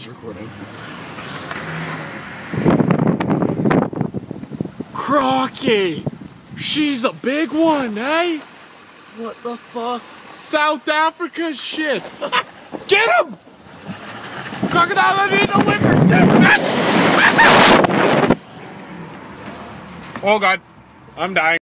this recording. Crocky! She's a big one, eh? What the fuck? South Africa shit! Get him! Crocodile Anita Whipper shit! Oh god, I'm dying.